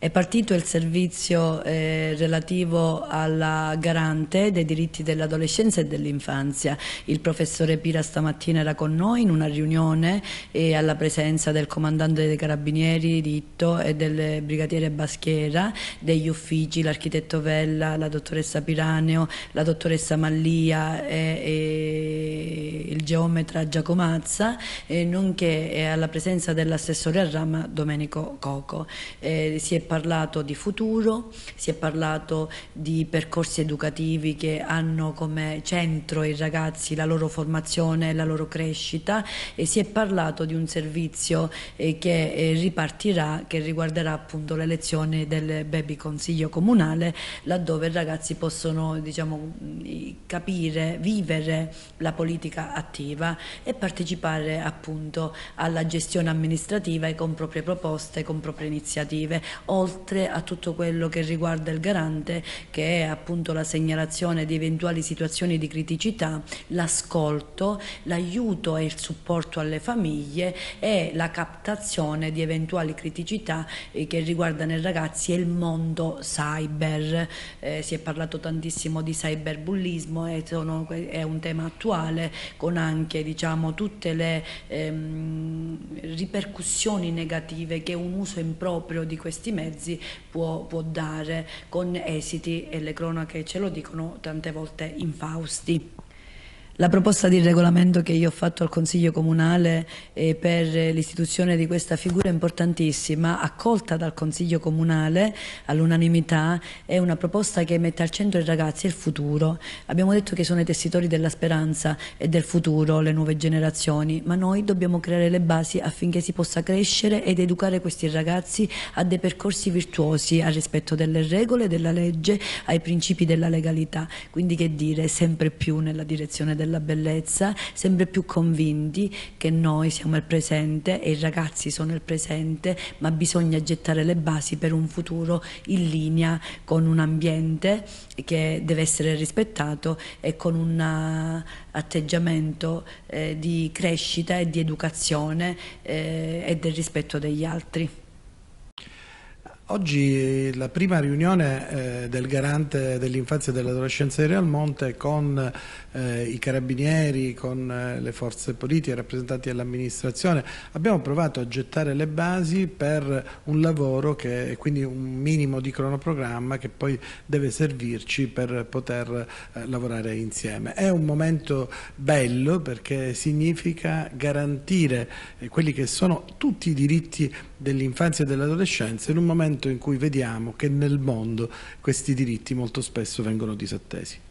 È partito il servizio eh, relativo alla garante dei diritti dell'adolescenza e dell'infanzia. Il professore Pira stamattina era con noi in una riunione e alla presenza del comandante dei carabinieri Ritto e del brigadiere Baschiera, degli uffici, l'architetto Vella, la dottoressa Piraneo, la dottoressa Mallia e, e il geometra Giacomazza, eh, nonché alla presenza dell'assessore a Rama Domenico Coco. Eh, si è parlato di futuro, si è parlato di percorsi educativi che hanno come centro i ragazzi, la loro formazione, la loro crescita e si è parlato di un servizio eh, che eh, ripartirà, che riguarderà appunto l'elezione del baby consiglio comunale, laddove i ragazzi possono diciamo, capire, vivere la politica attiva e partecipare appunto alla gestione amministrativa e con proprie proposte, con proprie iniziative oltre a tutto quello che riguarda il garante che è appunto la segnalazione di eventuali situazioni di criticità, l'ascolto, l'aiuto e il supporto alle famiglie e la captazione di eventuali criticità eh, che riguardano i ragazzi e il mondo cyber. Eh, si è parlato tantissimo di cyberbullismo e sono, è un tema attuale con anche diciamo, tutte le ehm, ripercussioni negative che un uso improprio di questi mezzi può, può dare con esiti, e le cronache ce lo dicono, tante volte infausti. La proposta di regolamento che io ho fatto al Consiglio Comunale eh, per l'istituzione di questa figura importantissima, accolta dal Consiglio Comunale all'unanimità, è una proposta che mette al centro i ragazzi e il futuro. Abbiamo detto che sono i tessitori della speranza e del futuro, le nuove generazioni, ma noi dobbiamo creare le basi affinché si possa crescere ed educare questi ragazzi a dei percorsi virtuosi, al rispetto delle regole, della legge, ai principi della legalità. Quindi che dire, sempre più nella direzione della della bellezza, sempre più convinti che noi siamo il presente e i ragazzi sono il presente, ma bisogna gettare le basi per un futuro in linea con un ambiente che deve essere rispettato e con un uh, atteggiamento eh, di crescita e di educazione eh, e del rispetto degli altri. Oggi la prima riunione eh, del garante dell'infanzia e dell'adolescenza di Realmonte con eh, i carabinieri, con eh, le forze politiche, rappresentanti dell'amministrazione, abbiamo provato a gettare le basi per un lavoro che è quindi un minimo di cronoprogramma che poi deve servirci per poter lavorare insieme. È un momento bello perché significa garantire quelli che sono tutti i diritti dell'infanzia e dell'adolescenza in un momento in cui vediamo che nel mondo questi diritti molto spesso vengono disattesi.